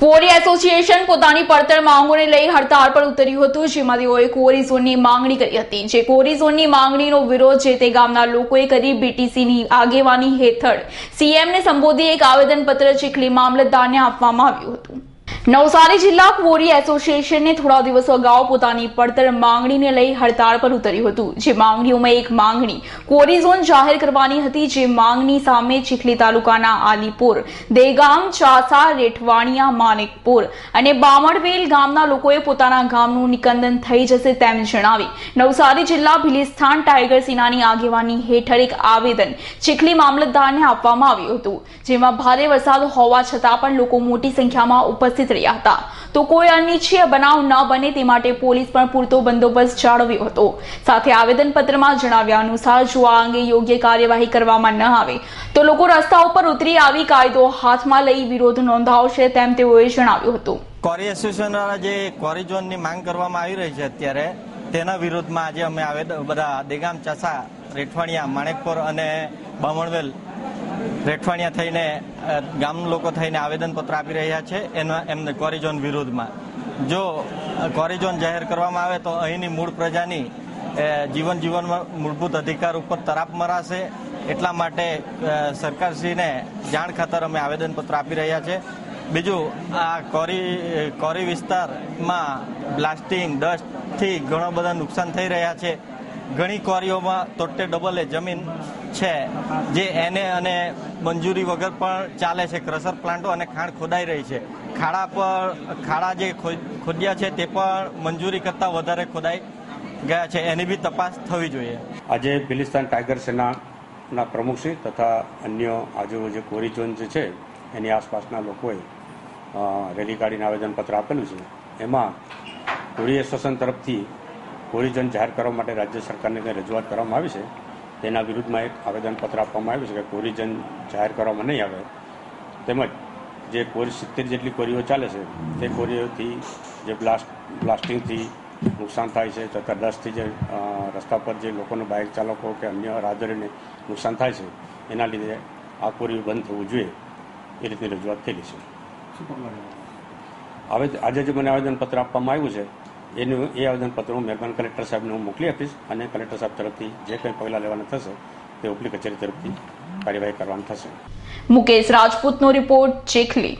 Quarry association પોતાની પડતર માંગોને લઈ હડતાળ પર ઉતર્યું હતું, જેમાં તેઓએ ક્વોરી ઝોનની માંગણી કરી હતી. જે ક્વોરી ઝોનની માંગણીનો વિરોધ જે તે ગામના લોકોએ કરી બીટીસીની આગેવાની હેઠળ સીએમને સંબોધી એક આવેદનપત્ર ચીખલી મામલતદારને આપવામાં આવ્યું હતું. નવસારી જિલ્લા ક્વોરી એસોસિએશને થોડા દિવસો અગાઉ પોતાની પડતર માંગણીને લઈ હડતાળ પર ઉતર્યું હતું. જે માંગણીઓમાં એક માંગણી ક્વોરી ઝોન જાહેર કરવાની હતી. જે માંગણી સામે ચીખલી તાલુકાના આલીપુર, દેગામ, ચાસા, રેઠવાણિયા માનેકપુર અને બામણવેલ ગામના લોકોએ પોતાના ગામનું નિકંદન થઈ જશે તેમ જણાવી નવસારી જિલ્લા ભિલિસ્થાન ટાઈગર સેનાની આગેવાની હેઠળ એક આવેદન ચીખલી મામલતદારને આપવામાં આવ્યું હતું. જેમાં ભારે વરસાદ હોવા છતાં પણ લોકો મોટી સંખ્યામાં ઉપસ્થિત રહ્યા હતા. તો કોઈ અનિચ્છીય બનાવ ન બને તે માટે પોલીસ પણ પૂરતો બંદોબસ્ત જાળવ્યો હતો. સાથે આવેદનપત્રમાં જણાવ્યા અનુસાર, જો આ અંગે યોગ્ય કાર્યવાહી કરવામાં ન આવે, તો લોકો રસ્તા ઉપર ઉતરી આવી કાયદો હાથમાં લઈ વિરોધ નોંધાવશે તેમ તેઓએ જણાવ્યું હતું. કોરી એસોસિએશન દ્વારા જે કોરી ઝોનની માંગ કરવામાં આવી રહી છે અત્યારે, તેના વિરોધમાં આજે અમે આવેદન બધા દેગામ, ચાસા, રેઠવાણિયા, માણેકપુર અને બામણવેલ રેઠવાણિયા થઈને ગામ લોકો થઈને આવેદનપત્ર આપી રહ્યા છે એના એમને કોરિઝોન વિરુદ્ધમાં. જો કોરિજોન જાહેર કરવામાં આવે તો અહીંની મૂળ પ્રજાની જીવન જીવનમાં મૂળભૂત અધિકાર ઉપર તરાપ મરાશે. એટલા માટે સરકારશ્રીને જાણ ખાતર અમે આવેદનપત્ર આપી રહ્યા છે. બીજું, આ કોરી કોરી વિસ્તારમાં બ્લાસ્ટિંગ, ડસ્ટથી ઘણા બધા નુકસાન થઈ રહ્યા છે. ઘણી કોરીઓમાં તોટે ડબલે જમીન છે, જે એને અને મંજૂરી વગર પણ ચાલે છે. ક્રશર પ્લાન્ટો અને ખાણ ખોદાઈ રહી છે. ખાડા પર, ખાડા જે ખોદ્યા છે તે પણ મંજૂરી કરતાં વધારે ખોદાઈ ગયા છે. એની બી તપાસ થવી જોઈએ. આજે પિલિસ્તાન ટાઈગર સેનાના પ્રમુખશ્રી તથા અન્ય આજુબાજુ જે કોરી ઝોન જે છે, એની આસપાસના લોકોએ રેલી કાઢીને આવેદનપત્ર આપેલું છે. એમાં કોરી એસોસિએશન તરફથી કોરી જાહેર કરવા માટે રાજ્ય સરકારને રજૂઆત કરવામાં આવી છે? તેના વિરુદ્ધમાં એક આવેદનપત્ર આપવામાં આવ્યું છે કે કોરીજન જાહેર કરવામાં નહીં આવે. તેમજ જે કોરી સિત્તેર જેટલી કોરીઓ ચાલે છે તે કોરીઓથી જે બ્લાસ્ટ બ્લાસ્ટિંગથી નુકસાન થાય છે તથા ડસ્ટથી જે રસ્તા પર જે લોકોને બાઇક ચાલકો કે અન્ય રાહદારીને નુકસાન થાય છે એના લીધે આ કોરીઓ બંધ થવું જોઈએ. એ રીતની રજૂઆત થયેલી છે. હવે આજે જે મને આવેદનપત્ર આપવામાં આવ્યું છે એનું એ આવેદનપત્ર હું મહેરબાન કલેક્ટર સાહેબને હું મોકલી આપીશ અને કલેક્ટર સાહેબ તરફથી જે કંઈ પગલાં લેવાના થશે તે ઉપલી કચેરી તરફથી કાર્યવાહી કરવાની થશે. મુકેશ રાજપૂતનો રિપોર્ટ ચીખલી